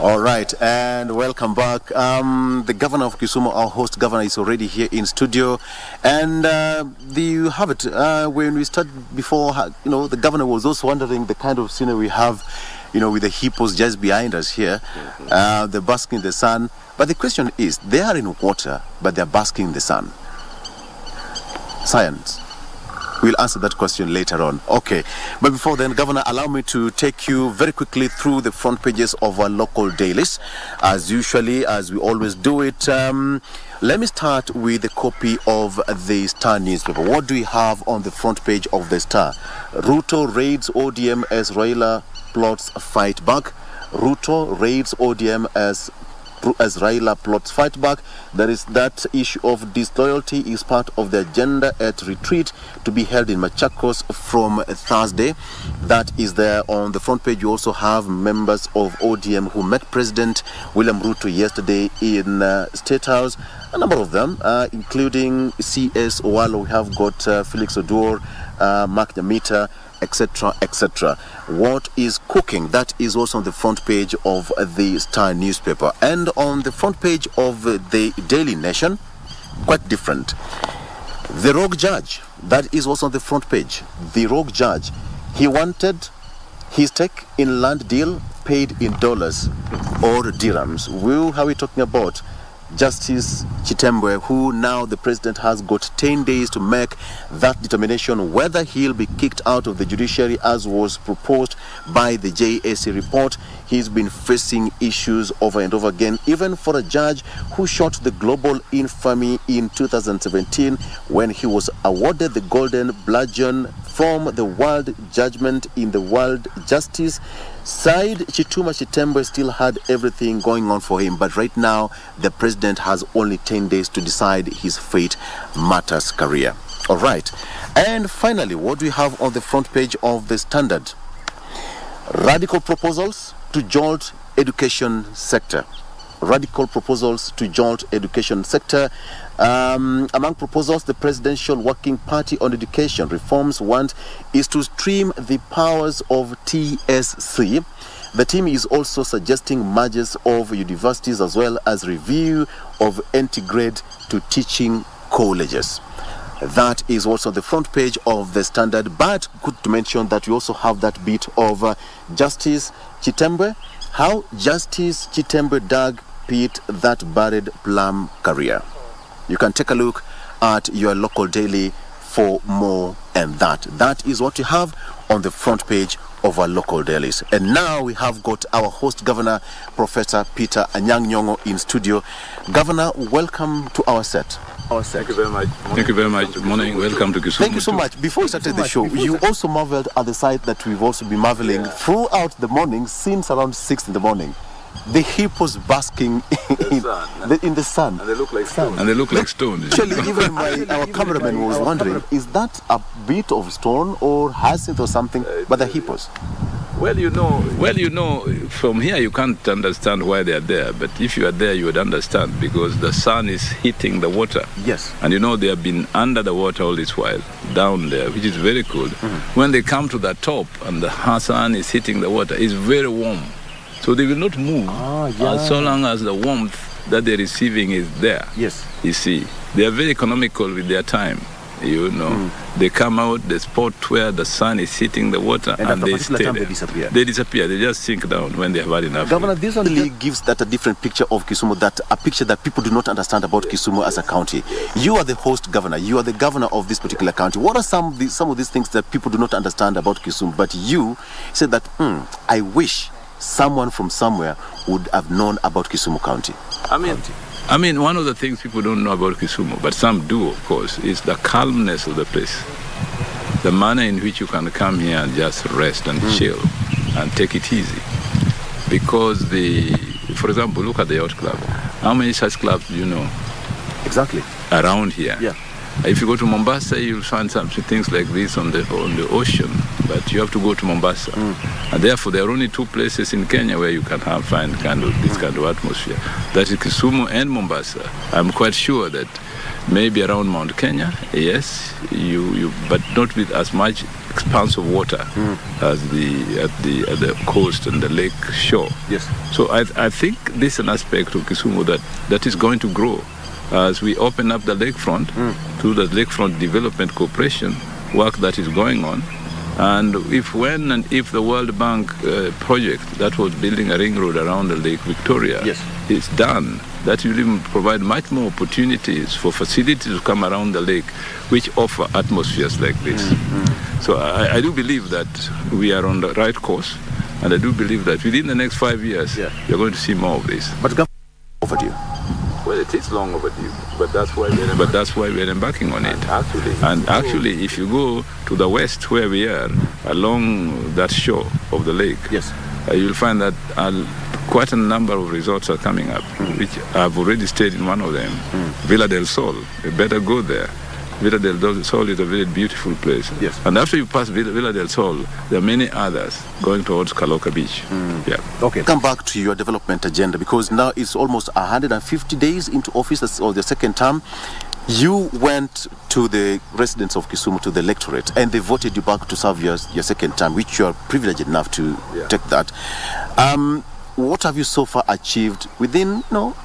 All right, and welcome back. Um, the governor of Kisumu, our host governor, is already here in studio, and uh, the, you have it. Uh, when we started before, you know, the governor was also wondering the kind of scenery we have, you know, with the hippos just behind us here. Uh, they're basking in the sun, but the question is, they are in water, but they're basking in the sun. Science. We'll answer that question later on. Okay. But before then, Governor, allow me to take you very quickly through the front pages of our local dailies. As usually, as we always do it, um, let me start with a copy of the Star newspaper. What do we have on the front page of the Star? Ruto raids ODM as Raila plots fight back. Ruto raids ODM as as plots fight back. There is that issue of disloyalty is part of the agenda at retreat to be held in Machakos from Thursday. That is there on the front page. You also have members of ODM who met President William Ruto yesterday in uh, State House. A number of them, uh, including CS Owalo. We have got uh, Felix Odur, uh, Mark Nyamita, etc., etc. What is cooking? That is also on the front page of the Star newspaper. And on the front page of the Daily Nation, quite different. The rogue judge, that is also on the front page. The rogue judge, he wanted his take in land deal paid in dollars or dirhams. Who are we talking about? Justice Chitembwe, who now the president has got 10 days to make that determination whether he'll be kicked out of the judiciary as was proposed by the JSC report. He's been facing issues over and over again, even for a judge who shot the global infamy in 2017 when he was awarded the Golden Bludgeon from the World Judgment in the World Justice side, Chituma Chitembwe still had everything going on for him, but right now the president has only 10 days to decide his fate matters career. All right. And finally, what do we have on the front page of the Standard? Radical proposals to jolt education sector. Radical proposals to jolt education sector. Um, among proposals, the Presidential Working Party on Education reforms want is to stream the powers of TSC. The team is also suggesting mergers of universities as well as review of integrate to teaching colleges. That is also the front page of the Standard. But good to mention that we also have that bit of uh, Justice Chitembwe, how Justice Chitembwe dug pit that buried plum career. You can take a look at your local daily for more and that. That is what you have on the front page of our local dailies. And now we have got our host governor, Professor Peter Anyang' Nyong'o in studio. Governor, welcome to our set. Our set. Thank you very much. Thank you very much. Morning. Welcome to Kisumu. Thank you so much. Before we started the show, you also marveled at the sight that we've also been marveling throughout the morning since around 6 in the morning. The hippos basking in sun. the, in the sun. And they look like stone. And they look like stone. Actually, even my, our cameraman was wondering, is that a bit of stone or hyacinth or something? Uh, but the hippos. Well, you know, well, you know, from here you can't understand why they are there, but if you are there, you would understand because the sun is hitting the water. Yes. And you know they have been under the water all this while, down there, which is very cold. Mm-hmm. When they come to the top and the sun is hitting the water, it's very warm. So they will not move Ah, as so long as the warmth that they're receiving is there. Yes. You see, they are very economical with their time. You know, they come out, the spot where the sun is hitting the water, And and, at a they stay time they there. disappear. They disappear. They just sink down when they have had enough. Governor, this only gives that a different picture of Kisumu, that a picture that people do not understand about Kisumu as a county. You are the host governor. You are the governor of this particular county. What are some of these, some of these things that people do not understand about Kisumu? But you said that, hmm, I wish someone from somewhere would have known about Kisumu County. I mean, I mean, one of the things people don't know about Kisumu, but some do, of course, is the calmness of the place. The manner in which you can come here and just rest and hmm. chill and take it easy. Because the, for example, look at the yacht club. How many such clubs do you know Exactly. around here? Yeah. If you go to Mombasa, you'll find some things like this on the on the ocean, but you have to go to Mombasa. Hmm. And therefore, there are only two places in Kenya where you can have, find kind of this kind of atmosphere. That is Kisumu and Mombasa. I'm quite sure that maybe around Mount Kenya, yes, you, you but not with as much expanse of water Hmm. as the at the at the coast and the lake shore. Yes. So I, I think this is an aspect of Kisumu that, that is going to grow as we open up the lakefront through the Lakefront Development Corporation work that is going on. And if when and if the World Bank uh, project that was building a ring road around the Lake Victoria Yes. is done, that will even provide much more opportunities for facilities to come around the lake which offer atmospheres like this. So I, I do believe that we are on the right course, and I do believe that within the next five years, Yeah. you're going to see more of this. But government overdue. Well, it is long overdue, but that's why we're, but that's why we're embarking on it. Actually, and actually, if you go to the west where we are, along that shore of the lake, Yes. uh, you'll find that uh, quite a number of resorts are coming up, which I've already stayed in one of them, Villa del Sol. You better go there. Villa del Sol is a very beautiful place. Yes. And after you pass Villa, Villa del Sol, there are many others going towards Kaloka Beach. Yeah. Okay. Come back to your development agenda because now it's almost 150 days into office or the second term. You went to the residents of Kisumu, to the electorate, and they voted you back to serve your, your second term, which you are privileged enough to Yeah. take that. Um, what have you so far achieved within, you know,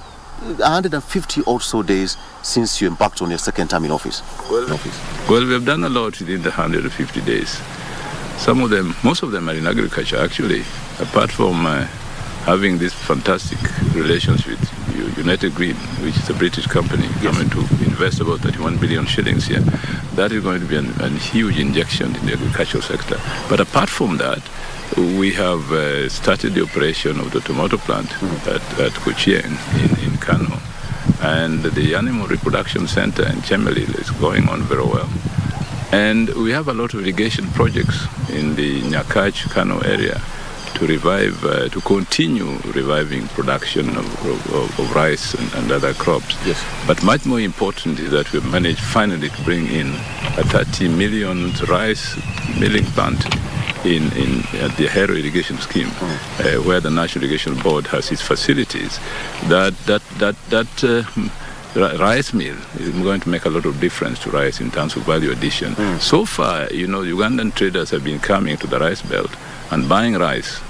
150 or so days since you embarked on your second term in office? Well, well, we've done a lot within the 150 days. Some of them, most of them are in agriculture, actually. Apart from uh, having this fantastic relations with United Green, which is a British company coming to invest about 31 billion shillings here, that is going to be an, a huge injection in the agricultural sector. But apart from that, we have uh, started the operation of the tomato plant at, at Kochieng in, in Kano. And the animal reproduction center in Chemelil is going on very well. And we have a lot of irrigation projects in the Nyakach Kano area to revive, uh, to continue reviving production of, of, of rice and, and other crops. Yes. But much more important is that we've managed finally to bring in a 30 million rice milling plant in, in at the Ahero irrigation scheme, uh, where the National Irrigation Board has its facilities. That that that that. Uh, Rice mill is going to make a lot of difference to rice in terms of value addition. So far, you know, Ugandan traders have been coming to the rice belt and buying rice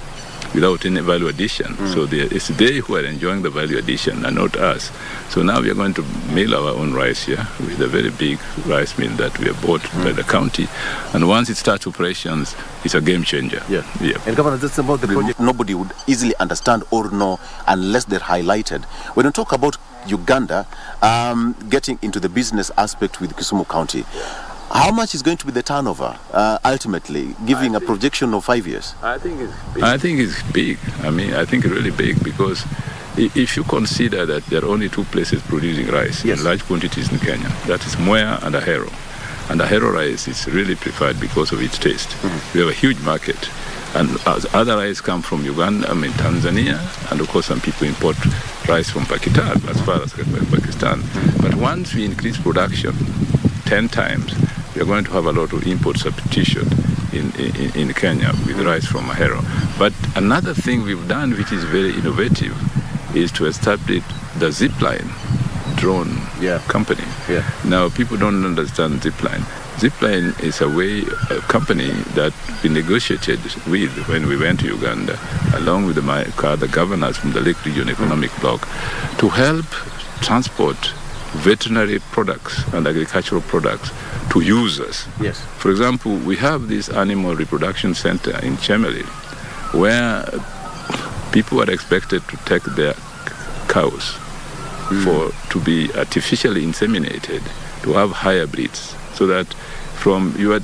without any value addition. So they, it's they who are enjoying the value addition and not us. So now we are going to mill our own rice here with a very big rice mill that we have bought by the county. And once it starts operations, it's a game changer. Yeah. Yeah. And Governor, that's about the project nobody would easily understand or know unless they're highlighted. When you talk about Uganda um, getting into the business aspect with Kisumu County, how much is going to be the turnover uh, ultimately, giving a projection of five years? I think it's big. I think it's big. I mean, I think it's really big because if you consider that there are only two places producing rice Yes. in large quantities in Kenya, that is Mwea and Ahero. And Ahero rice is really preferred because of its taste. We have a huge market. And as other rice come from Uganda, I mean Tanzania, and of course some people import rice from Pakistan, as far as Pakistan. But once we increase production 10 times, we are going to have a lot of import substitution in, in, in Kenya with rice from Ahero. But another thing we've done, which is very innovative, is to establish the zipline drone Yeah. company. Yeah. Now, people don't understand Zipline. Zipline is a way, a company that we negotiated with when we went to Uganda, along with the, my, the governors from the Lake Region Economic Bloc, to help transport veterinary products and agricultural products to users. Yes. For example, we have this animal reproduction center in Chemelil where people are expected to take their cows hmm. for to be artificially inseminated to have higher breeds so that from your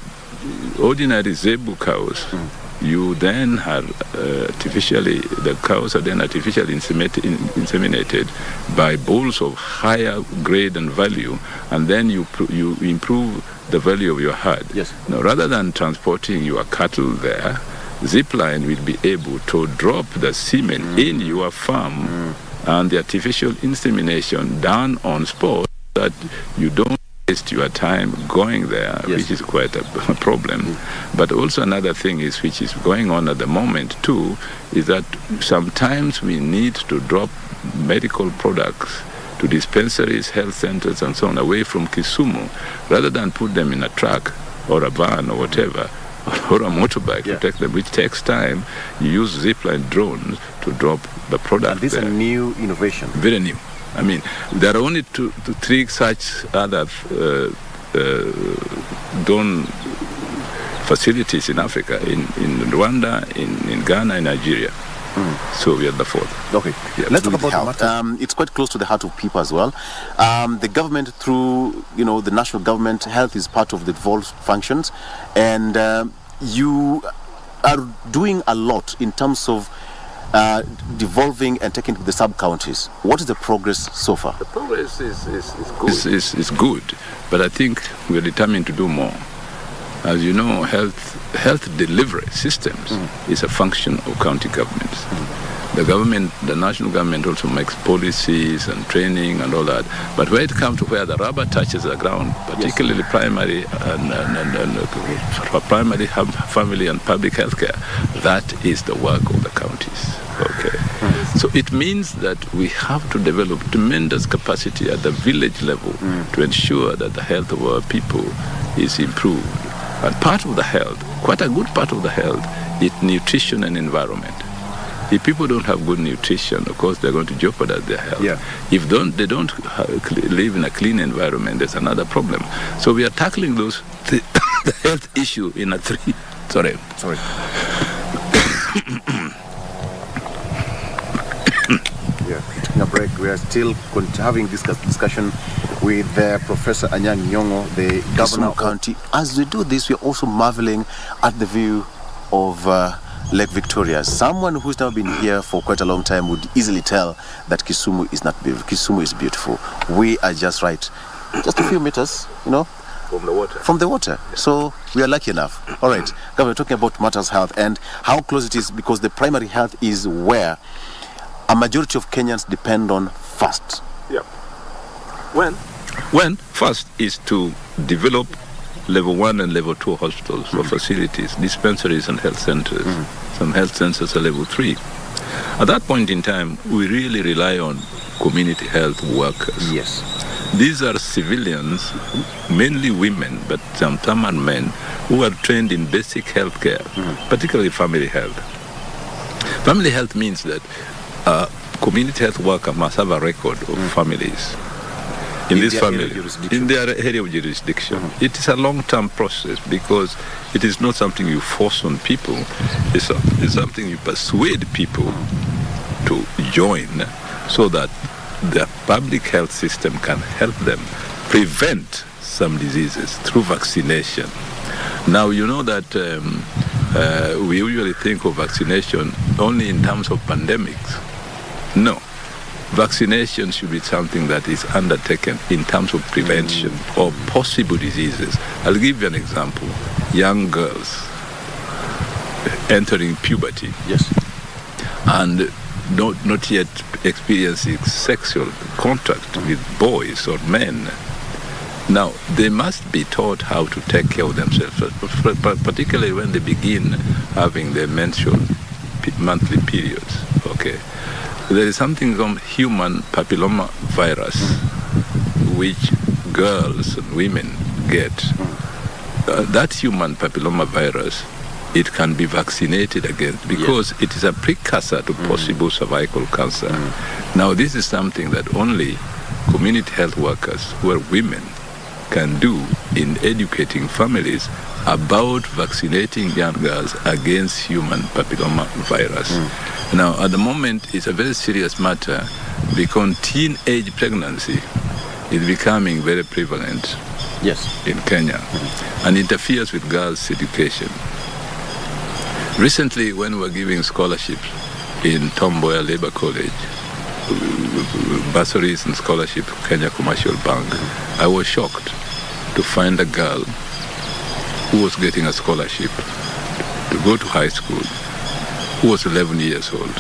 ordinary zebu cows hmm. You then are uh, artificially the cows are then artificially inseminated, by bulls of higher grade and value and then you you improve the value of your herd. Yes. now rather than transporting your cattle there zipline will be able to drop the semen in your farm and the artificial insemination done on spot that you don't waste your time going there, Yes. which is quite a problem. Mm. But also another thing is, which is going on at the moment too, is that sometimes we need to drop medical products to dispensaries, health centers, and so on away from Kisumu, rather than put them in a truck or a van or whatever. Or a motorbike Yeah. to take them, which takes time. You use zipline drones to drop the product. And this is there a new innovation. very new. I mean, there are only two, two three such other uh, uh, drone facilities in Africa, in, in Rwanda, in, in Ghana, in Nigeria. So we are the fourth. Okay, Yeah, let's talk about health. health. Um, it's quite close to the heart of people as well. Um, the government, through you know the national government, health is part of the devolved functions, and um, you are doing a lot in terms of uh, devolving and taking to the sub counties. What is the progress so far? The progress is, is, is good. Is, is, is good, but I think we're determined to do more. As you know, health health delivery systems is a function of county governments. The government, the national government also makes policies and training and all that. But when it comes to where the rubber touches the ground, particularly primary and, and, and, and uh, primary family and public health care, that is the work of the counties. Okay. So it means that we have to develop tremendous capacity at the village level to ensure that the health of our people is improved. And part of the health, quite a good part of the health, is nutrition and environment. If people don't have good nutrition, of course, they're going to jeopardize their health. Yeah. If don't, they don't live in a clean environment, there's another problem. So we are tackling those th- the health issue in a three. Sorry. Sorry. yeah, taking a break. We are still con- having this discussion with uh, Professor Anyang' Nyong'o, the governor of county. As we do this, we are also marveling at the view of uh, Lake Victoria. Someone who's now been here for quite a long time would easily tell that Kisumu is not beautiful. Kisumu is beautiful. We are just right, just a few meters, you know, From the water. from the water. So we are lucky enough. All right, Governor, talking about matters health and how close it is because the primary health is where a majority of Kenyans depend on first. Yeah. When? When first is to develop level one and level two hospitals or hmm. facilities, dispensaries and health centers. Hmm. Some health centers are level three. At that point in time, we really rely on community health workers. Yes. These are civilians, mainly women, but some are men, who are trained in basic health care, hmm. particularly family health. Family health means that a community health worker must have a record of families. In, In this family, in their area of jurisdiction, it is a long-term process because it is not something you force on people. It's, a, it's something you persuade people to join so that the public health system can help them prevent some diseases through vaccination. Now, you know that um, uh, we usually think of vaccination only in terms of pandemics. No. Vaccination should be something that is undertaken in terms of prevention of possible diseases. I'll give you an example. Young girls entering puberty Yes. and not, not yet experiencing sexual contact with boys or men. Now, they must be taught how to take care of themselves, particularly when they begin having their menstrual monthly periods. Okay. There is something called human papilloma virus, which girls and women get. Uh, that human papilloma virus, it can be vaccinated against because it is a precursor to mm. possible cervical cancer. Mm. Now, this is something that only community health workers who are women can do in educating families about vaccinating young girls against human papilloma virus. Mm. Now, at the moment, it's a very serious matter because teenage pregnancy is becoming very prevalent Yes. in Kenya mm-hmm. and interferes with girls' education. Recently, when we were giving scholarships in Tom Mboya Labor College, bursaries and scholarship Kenya Commercial Bank, I was shocked to find a girl who was getting a scholarship to go to high school, who was 11 years old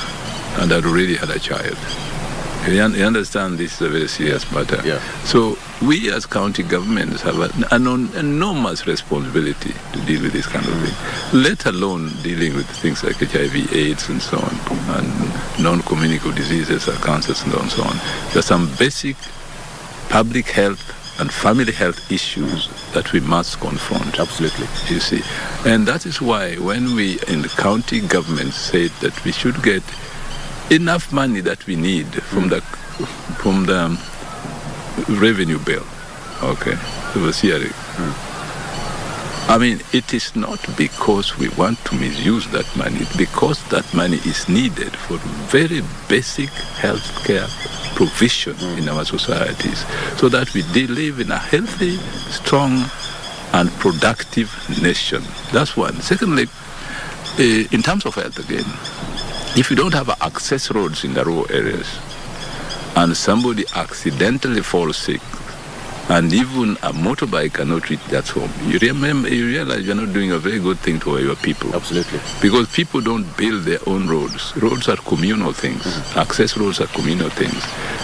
and had already had a child. You, un- you understand this is a very serious matter. Yeah. So we as county governments have an, enormous responsibility to deal with this kind of thing, let alone dealing with things like HIV, AIDS, and so on, and non-communicable diseases, uh, and cancers, and so on. There are some basic public health and family health issues that we must confront. Absolutely. You see, and that is why when we in the county government said that we should get enough money that we need from the from the revenue bill, okay, it the CRA. Hmm. I mean, it is not because we want to misuse that money, it's because that money is needed for very basic health care provision in our societies so that we live in a healthy, strong, and productive nation. That's one. Secondly, uh, in terms of health again, if you don't have access roads in the rural areas and somebody accidentally falls sick and even a motorbike cannot reach that home, you remember, you realize you're not doing a very good thing to your people. Absolutely. Because people don't build their own roads. Roads are communal things. Mm-hmm. Access roads are communal things.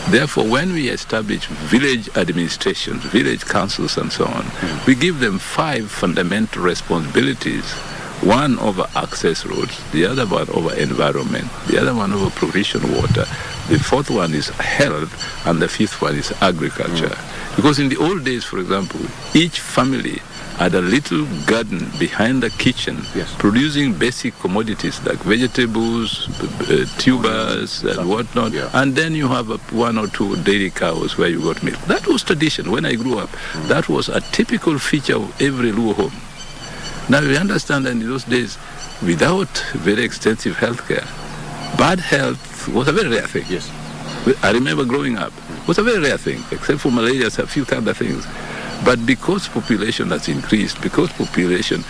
Therefore, when we establish village administrations, village councils, and so on, mm-hmm. we give them five fundamental responsibilities. One over access roads, the other one over environment, the other one over provision water, the fourth one is health, and the fifth one is agriculture. Mm. Because in the old days, for example, each family had a little garden behind the kitchen Yes. producing basic commodities like vegetables, b- uh, tubers, and whatnot. Yeah. And then you have a, one or two dairy cows where you got milk. That was tradition when I grew up. That was a typical feature of every Luo home. Now you understand that in those days, without very extensive healthcare, bad health was a very rare thing. Yes. I remember growing up. It was a very rare thing, except for malaria, a few other things. But because population has increased, because population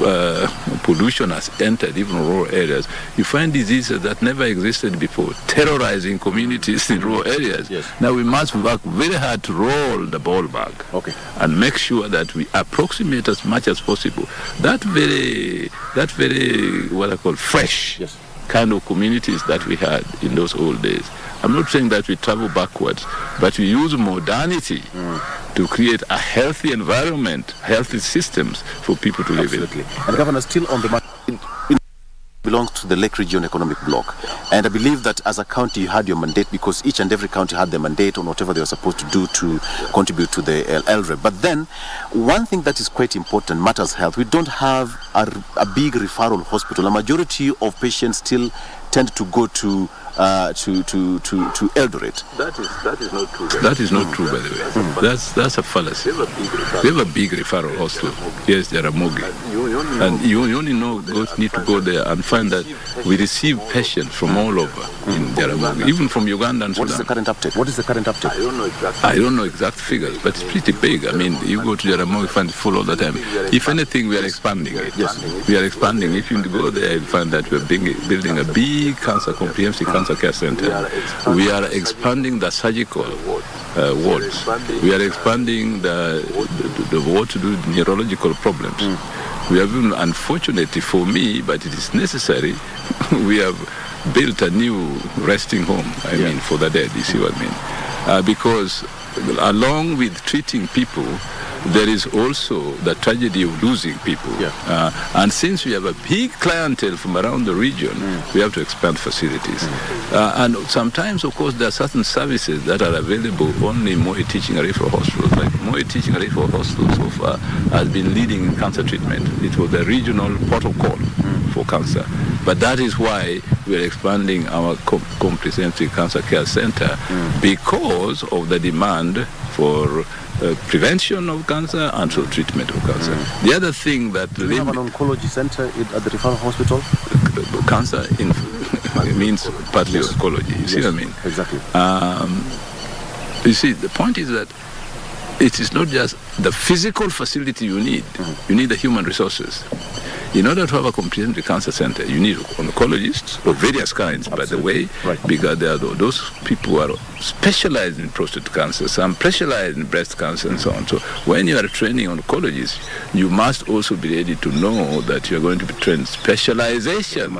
uh, pollution has entered even rural areas, you find diseases that never existed before, terrorizing communities in rural areas. Yes. Now we must work very hard to roll the ball back Okay. and make sure that we approximate as much as possible that very that very what I call fresh Yes. Kind of communities that we had in those old days. I'm not saying that we travel backwards, but we use modernity mm. to create a healthy environment, healthy systems for people to live in. Absolutely. And Governor, still on the matter, in, in belongs to the Lake Region Economic Bloc. And I believe that as a county, you had your mandate because each and every county had their mandate on whatever they were supposed to do to contribute to the L- LREB. But then, one thing that is quite important matters health. We don't have a, a big referral hospital. A majority of patients still tend to go to uh, to to to to Eldoret. That is that is not true. That is not true, by the way. That's that's a fallacy. We have a big referral hospital. Yes, Jaramogi. And you, you only know go, need to go there and find that we receive patients from all over in Jaramogi, even from Uganda and Sudan. What is the current uptake? What is the current uptake? I don't know exact figures, but it's pretty big. I mean, you go to Jaramogi, find it full all the time. If anything, we are expanding it. Yes. We are expanding. If you go there, you find that we're building a big cancer, comprehensive cancer care center. We are expanding the surgical uh, wards. We are expanding the, the, the what to do with neurological problems. We have even, unfortunately for me, but it is necessary, we have built a new resting home, I Yeah. mean, for the dead, you see what I mean? Uh, because along with treating people, there is also the tragedy of losing people. Yeah. Uh, and since we have a big clientele from around the region, we have to expand facilities. Uh, and sometimes, of course, there are certain services that are available only in Moi Teaching and Referral Hospitals. Like Moi Teaching and Referral Hospital so far has been leading in cancer treatment. It was the regional protocol for cancer. But that is why we are expanding our com- comprehensive cancer care center because of the demand for uh, prevention of cancer and for treatment of cancer. The other thing that Do you have an oncology center at the referral hospital? cancer in, means partly oncology. You see what I mean? Exactly. Um, you see, the point is that it is not just the physical facility you need, you need the human resources. In order to have a comprehensive cancer center, you need oncologists of various kinds, by the way, Right. because there are those people who are specialized in prostate cancer, some specialized in breast cancer, and so on. So when you are training oncologists, you must also be ready to know that you are going to be trained specialization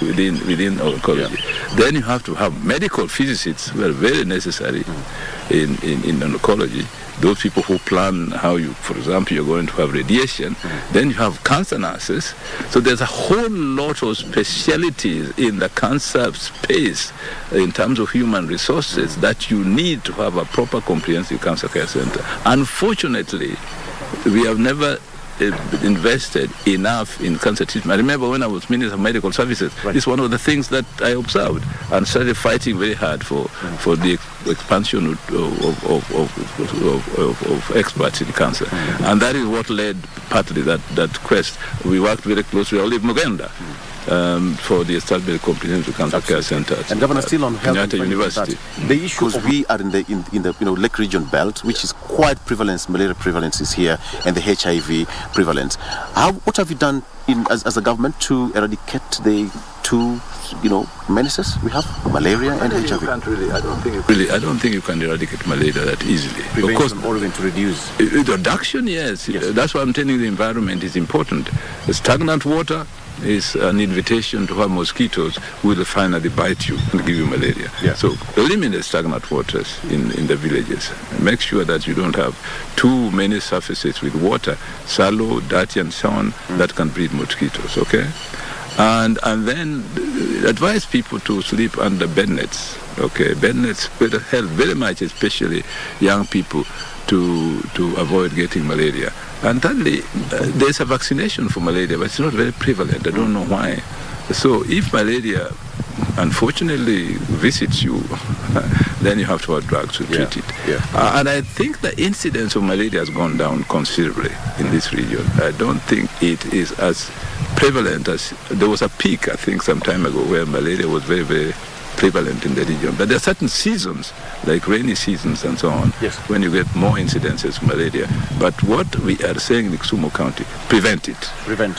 within within oncology. Then you have to have medical physicists who are very necessary in, in, in oncology. Those people who plan how you, for example, you're going to have radiation. Then you have cancer nurses. So there's a whole lot of specialities in the cancer space in terms of human resources that you need to have a proper comprehensive cancer care center. Unfortunately, we have never uh, invested enough in cancer treatment. I remember when I was Minister of Medical Services, Right. it's one of the things that I observed and started fighting very hard for, for the expansion of, of, of, of, of, of, of experts in cancer. And that is what led partly that, that quest. We worked very closely with Olive Mugenda. Um, for the establishment of comprehensive cancer care center at- And Governor, still on health and Kenyatta finance, University. that The issue because we are in the in, in the you know Lake Region belt, which is quite prevalence, malaria prevalence is here, and the HIV prevalence. How what have you done in as, as a government to eradicate the two you know menaces we have, malaria and You HIV? can't really, I don't think you really, I don't think you can eradicate malaria that easily. of course, or even to reduce. Uh, Reduction, yes. Yes. That's why I'm telling you the environment is important. The stagnant water is an invitation to have mosquitoes who will finally bite you and give you malaria. Yeah. So eliminate stagnant waters in, in the villages. Make sure that you don't have too many surfaces with water, shallow, dirty, and so on, that can breed mosquitoes, okay? And, and then advise people to sleep under bed nets. Okay, bed nets will help very much, especially young people, to to avoid getting malaria. And thirdly, uh, there's a vaccination for malaria, but it's not very prevalent. I don't know why. So if malaria, unfortunately, visits you, then you have to have drugs to Yeah, treat it. yeah. Uh, and I think the incidence of malaria has gone down considerably in this region. I don't think it is as prevalent as there was a peak, I think, some time ago where malaria was very, very prevalent in the region. But there are certain seasons, like rainy seasons and so on, Yes. when you get more incidences of malaria. But what we are saying in Kisumu County, prevent it. Prevent.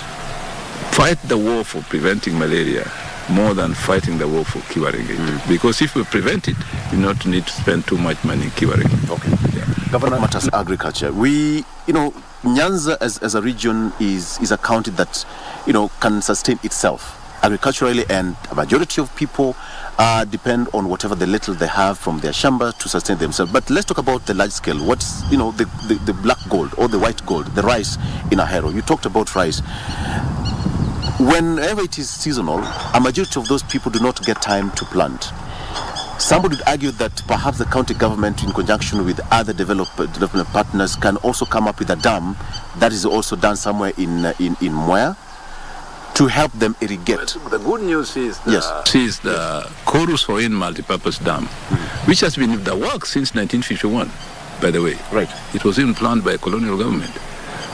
Fight the war for preventing malaria more than fighting the war for curing it. Hmm. Because if we prevent it, you not need to spend too much money curing it. Okay. Governor matters agriculture. We, you know, Nyanza as, as a region is is a county that, you know, can sustain itself agriculturally, and a majority of people uh, depend on whatever the little they have from their shamba to sustain themselves. But let's talk about the large scale. What's you know the, the, the black gold or the white gold, the rice in Ahero. You talked about rice. Whenever it is seasonal, a majority of those people do not get time to plant. Somebody would argue that perhaps the county government, in conjunction with other develop, development partners, can also come up with a dam that is also done somewhere in uh, in in Moya to help them irrigate. The good news is the, Yes. is the Koru Soin multipurpose dam, which has been in the work since 1951, by the way. Right. It was even planned by a colonial government.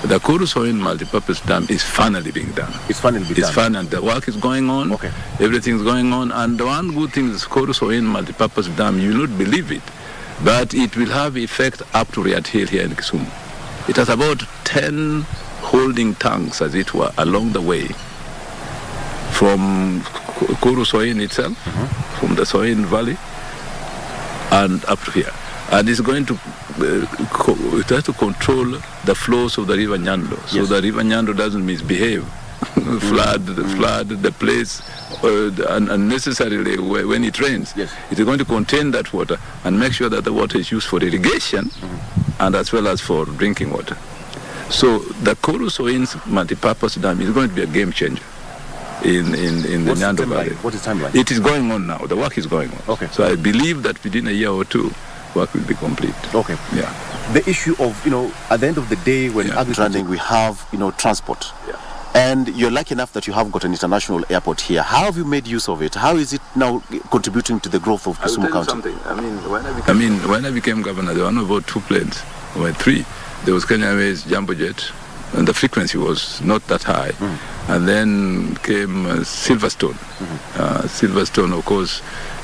The Koru Soin multipurpose dam is finally being done. It's finally It's done. fun and the work is going on. Okay. Everything's going on. And the one good thing is Chorus Hoin multipurpose dam, you will not believe it, but it will have effect up to Riat Hill here in Kisumu. It has about 10 holding tanks, as it were, along the way from Koru Soin itself, mm-hmm. from the Soin Valley, and up to here. And it's going to, uh, co- it has to control the flows of the river Nyando, so Yes. the river Nyando doesn't misbehave, flood, flood the place uh, un- unnecessarily when it rains. Yes. It is going to contain that water and make sure that the water is used for irrigation and as well as for drinking water. So the Koru Soins multipurpose dam is going to be a game changer in, in, in the What's the Nyando? Valley. What is the timeline? It is going on now. The work is going on. Okay. So I believe that within a year or two, work will be complete. Okay. Yeah. The issue of you know at the end of the day when Yeah. agriculture running, we have you know transport. Yeah. And you're lucky enough that you have got an international airport here. How have you made use of it? How is it now contributing to the growth of Kisumu County? I mean, when I became, I mean, when I became governor, there were not about two planes, there were three. There was Kenya Airways Jambojet, and the frequency was not that high. And then came uh, Silverstone. Uh, Silverstone, of course,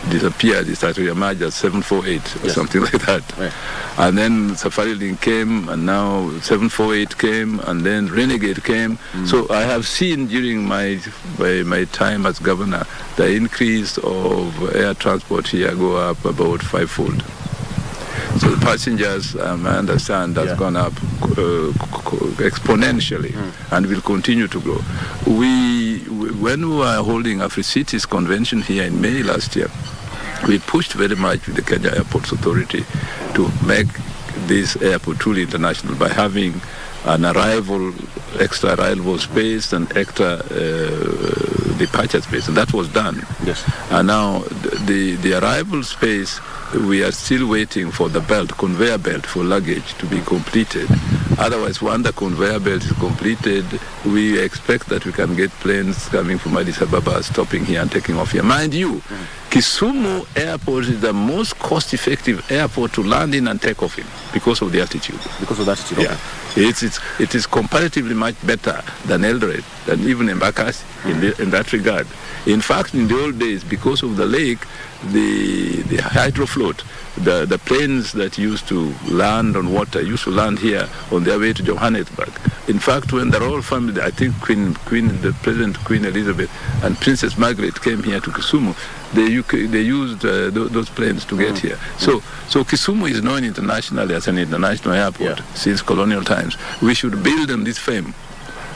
disappeared. It started to emerge as 748 or Yes. something like that. Right. And then Safari Link came, and now 748 came, and then Renegade came. So I have seen during my, my my time as governor the increase of air transport here go up about fivefold. So the passengers, um, I understand, has Yeah. gone up uh, exponentially and will continue to grow. We, we- when we were holding Afri-Cities convention here in May last year, we pushed very much with the Kenya Airports Authority to make this airport truly international by having an arrival, extra arrival space and extra uh, departure space, and that was done. Yes. And now the, the, the arrival space, we are still waiting for the belt, conveyor belt for luggage to be completed. Otherwise, when the conveyor belt is completed, we expect that we can get planes coming from Addis Ababa stopping here and taking off here. Mind you, Kisumu Airport is the most cost-effective airport to land in and take off in because of the altitude. Because of that attitude. Yeah, it's, it's, it is comparatively much better than Eldoret, than even Embakasi in, the, in that regard. In fact, in the old days, because of the lake, the, the hydrofloat, the, the planes that used to land on water used to land here on their way to Johannesburg. In fact, when the royal family, I think Queen, Queen, the President Queen Elizabeth and Princess Margaret came here to Kisumu, they, they used uh, tho- those planes to get here. So, so Kisumu is known internationally as an international airport Yeah. since colonial times. We should build on this fame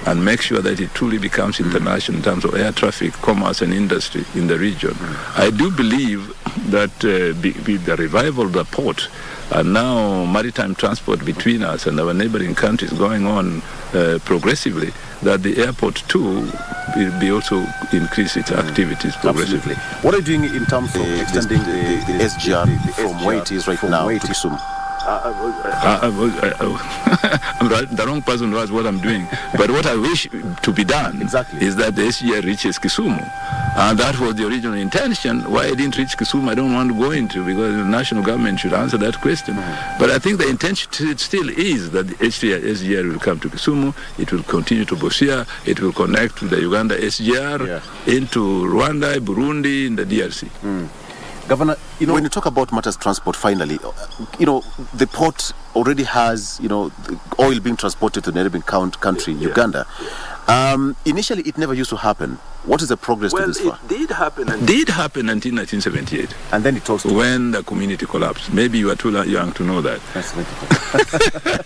and make sure that it truly becomes international in terms of air traffic, commerce, and industry in the region. I do believe that uh, be, with the revival of the port and now maritime transport between us and our neighboring countries going on uh, progressively, that the airport too will be also increase its activities progressively. Absolutely. What are you doing in terms of extending the, the, SGR from where it is right now to Kisumu? I, I, I, I'm the wrong person ask what I'm doing. But what I wish to be done Exactly. is that the SGR reaches Kisumu. And that was the original intention. Why it didn't reach Kisumu, I don't want to go into because the national government should answer that question. Mm. But I think the intention still is that the SGR, SGR will come to Kisumu, it will continue to Busia, it will connect to the Uganda SGR Yeah. into Rwanda, Burundi, and the DRC. Mm. Governor, you know, when you talk about matters transport, finally, uh, you know, the port already has, you know, oil being transported to the neighboring count, country, Uganda. Um, initially, it never used to happen. What is the progress to Well, this far? it did happen. And did happen until 1978. And then it also. when the community collapsed. Maybe you are too young to know that.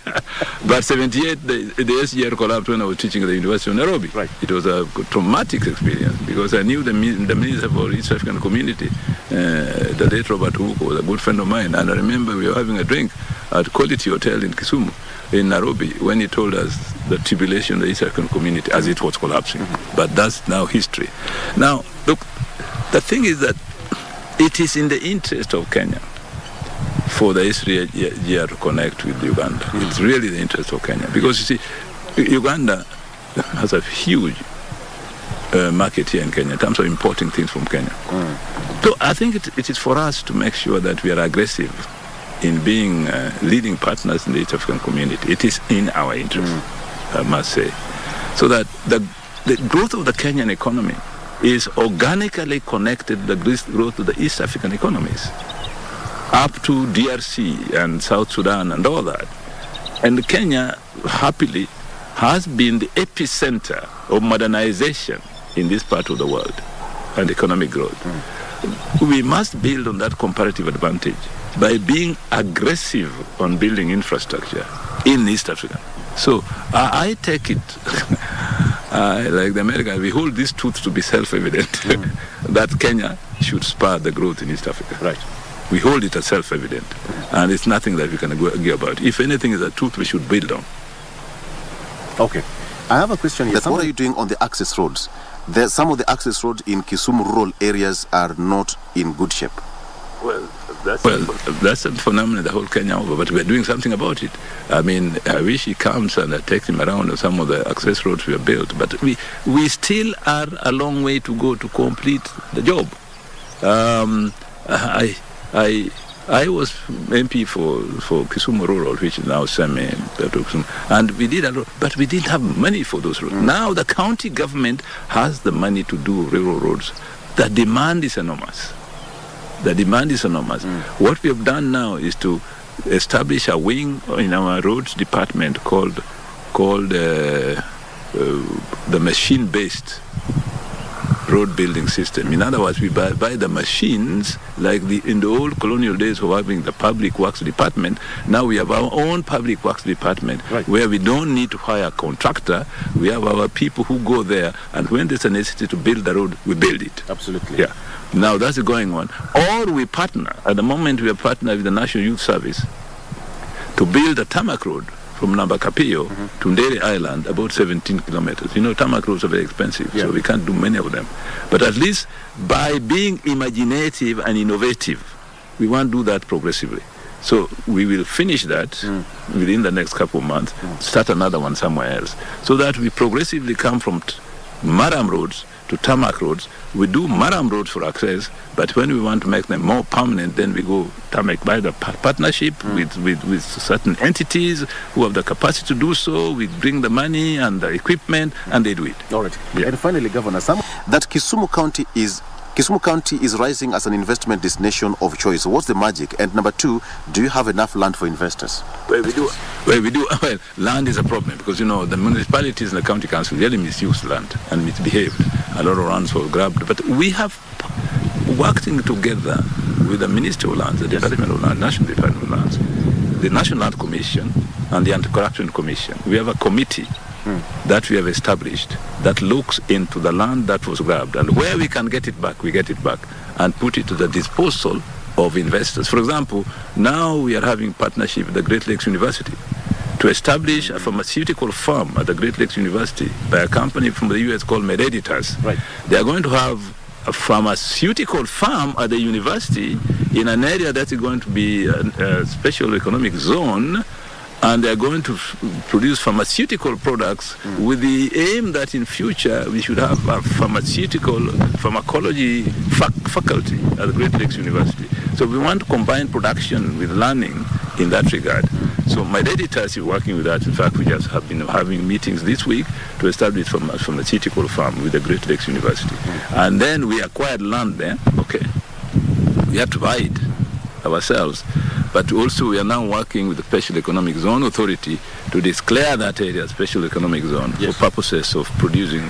But 78, the, the SGR collapsed when I was teaching at the University of Nairobi. Right. It was a traumatic experience because I knew the, mi- the Minister for East African Community, uh, the late Robert Ouko, was a good friend of mine. And I remember we were having a drink at Quality Hotel in Kisumu, in Nairobi, when he told us the tribulation of the East African community as it was collapsing. Mm-hmm. But that's now history. Now, look, the thing is that it is in the interest of Kenya for the SGR to connect with Uganda. Mm-hmm. It's really the interest of Kenya because you see, Uganda has a huge uh, market here in Kenya in terms of importing things from Kenya. Mm. So I think it, it is for us to make sure that we are aggressive in being uh, leading partners in the East African community. It is in our interest, I must say, so that the, the growth of the Kenyan economy is organically connected to the growth of the East African economies up to DRC and South Sudan and all that. And Kenya, happily, has been the epicenter of modernization in this part of the world and economic growth. We must build on that comparative advantage by being aggressive on building infrastructure in East Africa. So I I take it, uh, like the Americans, we hold this truth to be self-evident that Kenya should spur the growth in East Africa. Right. We hold it as self-evident, and it's nothing that we can argue about. If anything is a truth we should build on. Okay. I have a question here. Yes, what are you doing on the access roads? There, some of the access roads in Kisumu rural areas are not in good shape. Well, that's well, that's a phenomenon the whole Kenya over, but we're doing something about it. I mean, I wish he comes and I take him around on some of the access roads we have built, but we we still are a long way to go to complete the job. Um, I I I was MP for for Kisumu Rural, which is now Seme and we did a lot, but we didn't have money for those roads. Now the county government has the money to do rural roads. The demand is enormous The demand is enormous. What we have done now is to establish a wing in our roads department called called uh, uh, the machine-based road building system. In other words, we buy, buy the machines like the in the old colonial days of having the public works department. Now we have our own public works department Right. where we don't need to hire a contractor. We have our people who go there, and when there's a necessity to build the road, we build it. Absolutely. Yeah. Now that's going on. Or we partner. At the moment, we are partnered with the National Youth Service to build a tarmac road from Nambakapio mhm. to Ndere Island, about 17 kilometers. You know, tarmac roads are very expensive, Yeah. so we can't do many of them. But at least by being imaginative and innovative, we want to do that progressively. So we will finish that mm. within the next couple of months, mm. start another one somewhere else, so that we progressively come from t- murram roads to tarmac roads. We do murram roads for access, but when we want to make them more permanent, then we go tarmac by the pa- partnership hmm. with, with, with certain entities who have the capacity to do so. We bring the money and the equipment, and they do it. All right. Yeah. And finally, Governor, some that Kisumu County is Kisumu County is rising as an investment destination of choice. What's the magic? And number two, do you have enough land for investors? Well, we do. Well, we do. Well, land is a problem because you know the municipalities and the county council really misuse land and misbehaved. A lot of lands were grabbed, but we have working together with the Ministry of Lands, the Department of Land, National Department of Lands, the National Land Commission, and the Anti-Corruption Commission. We have a committee hmm. That we have established that looks into the land that was grabbed and where we can get it back, we get it back and put it to the disposal of investors. For example, now we are having partnership with the Great Lakes University to establish a pharmaceutical farm at the Great Lakes University by a company from the US called MedEditas. Right. They are going to have a pharmaceutical farm at the university in an area that is going to be a, a special economic zone and they're going to produce pharmaceutical products with the aim that in future we should have a pharmaceutical pharmacology fac- faculty at the Great Lakes University. So we want to combine production with learning in that regard. So my editors is working with that. In fact, we just have been having meetings this week to establish from a pharmaceutical farm with the Great Lakes University. And then we acquired land there. Okay. We have to buy it ourselves. But also we are now working with the Special Economic Zone Authority to declare that area Special Economic Zone Yes. for purposes of producing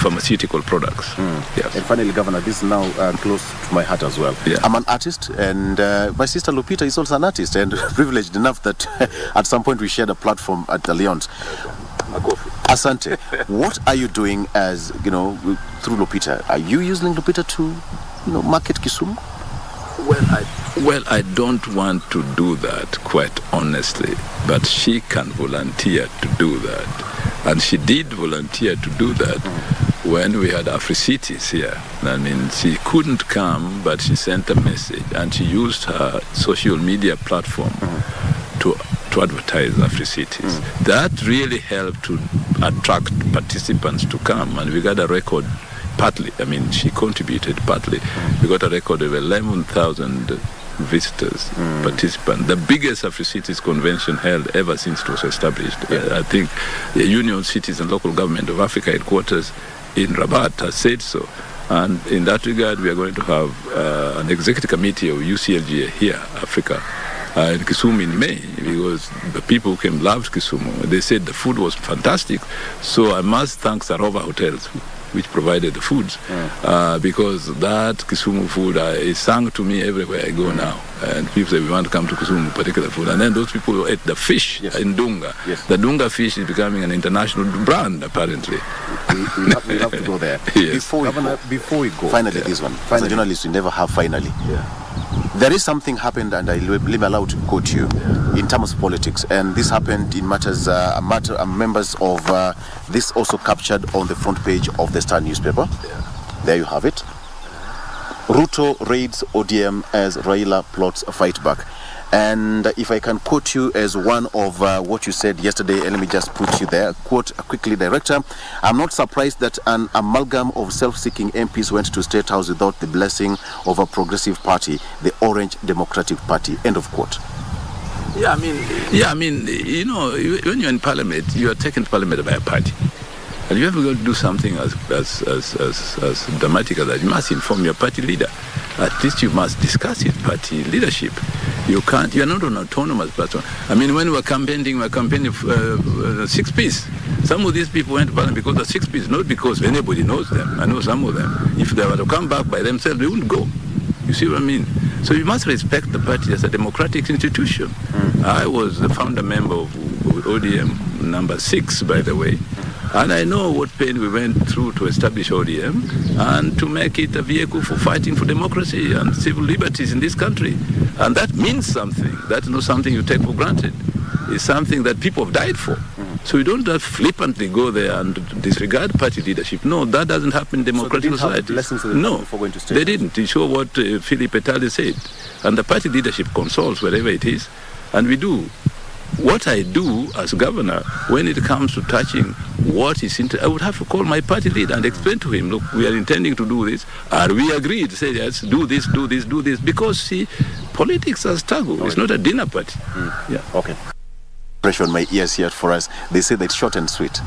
pharmaceutical products. Yes. And finally, Governor, this is now uh, close to my heart as well. Yeah. I'm an artist, and uh, my sister Lupita is also an artist, and privileged enough that at some point we shared a platform at the Leons. Asante, what are you doing as you know through Lupita? Are you using Lupita to, you know, market Kisumu? Well, I, well, I don't want to do that, quite honestly, but she can volunteer to do that. And she did volunteer to do that when we had Africities here. I mean, she couldn't come, but she sent a message and she used her social media platform to, to advertise Africities. That really helped to attract participants to come, and we got a record partly. I mean, she contributed partly. We got a record of 11,000 visitors, participants. The biggest Afri-Cities convention held ever since it was established. Uh, I think the Union Cities and Local Government of Africa headquarters in Rabat has said so. And in that regard, we are going to have uh, an executive committee of UCLGA here, Africa, uh, in Kisumu in May because the people who came loved Kisumu. They said the food was fantastic. So I must thank Sarova Hotels, which provided the foods, uh, because that Kisumu food uh, is sung to me everywhere I go now. And people say, we want to come to Kisumu, particular food. And then those people who ate the fish Yes. in Dunga. Yes. The Dunga fish is becoming an international brand, apparently. We, we, have, we have to go there. Yes. Before we Governor, go, before we go, finally, this one. As a journalist, you never have finally. There is something happened, and I will be allowed to quote you in terms of politics. And this happened in matters, uh, matter, uh, members of uh, this also captured on the front page of the Star newspaper. There you have it. Ruto raids ODM as Raila plots a fight back. And if I can quote you as one of uh, what you said yesterday, let me just put you there. Quote quickly, Director. I'm not surprised that an amalgam of self seeking MPs went to State House without the blessing of a progressive party, the Orange Democratic Party. End of quote. Yeah, I mean, yeah, I mean, you know, when you're in parliament, you are taken to parliament by a party. And you have to go to do something as, as, as, as, as dramatic as that. You must inform your party leader. at least you must discuss it, party leadership. You can't, you're not an autonomous person. I mean, when we were campaigning, we were campaigning for uh, uh, six piece. Some of these people went to parliament because of six piece, not because anybody knows them. I know some of them. If they were to come back by themselves, they wouldn't go. You see what I mean? So you must respect the party as a democratic institution. Mm. I was the founder member of ODM, number six, by the way. And I know what pain we went through to establish ODM and to make it a vehicle for fighting for democracy and civil liberties in this country. And that means something. That's not something you take for granted. It's something that people have died for. So you don't just flippantly go there and disregard party leadership. No, that doesn't happen in democratic so societies. no, they didn't. You show what uh, Philip Etale said. And the party leadership consoles wherever it is. And we do what I do as governor when it comes to touching what is inter- I would have to call my party leader and explain to him, look, we are intending to do this. Are we agreed? Say yes, do this, do this, do this. Because see, politics are struggle. It's not a dinner party. Mm. Yeah. Okay on my ears here for us. They say that short and sweet.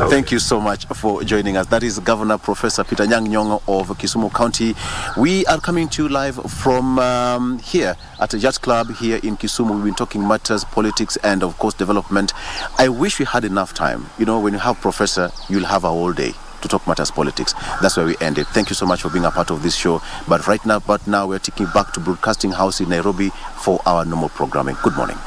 Okay. Thank you so much for joining us. That is Governor Professor Peter Anyang' Nyong'o of Kisumu County. We are coming to you live from um, here at a yacht club here in Kisumu. We've been talking matters, politics, and of course development. I wish we had enough time. You know, when you have Professor, you'll have a whole day to talk matters politics. That's where we ended. Thank you so much for being a part of this show. But right now, but now we're taking back to Broadcasting House in Nairobi for our normal programming. Good morning.